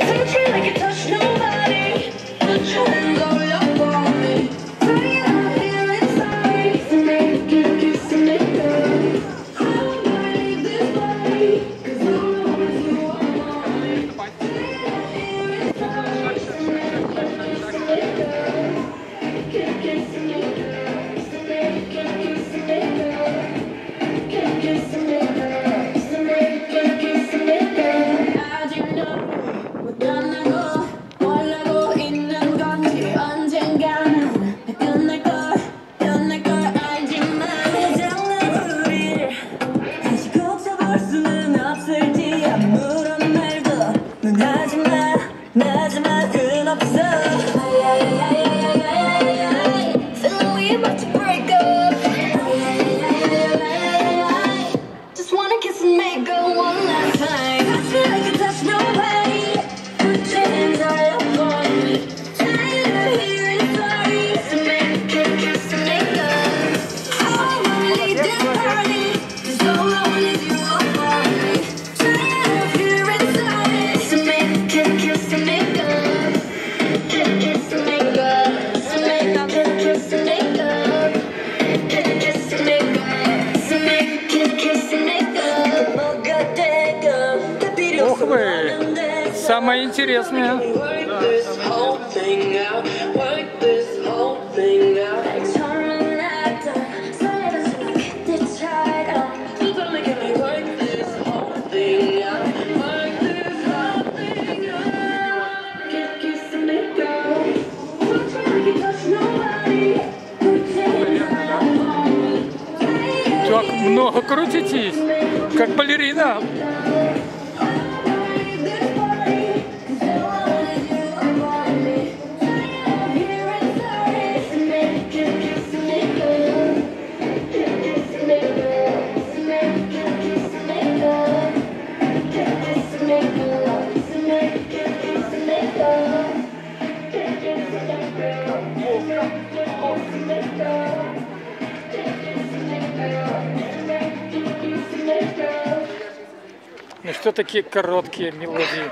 Thank you. Самое интересное. Так много крутитесь, как балерина. Ну что такие короткие мелодии?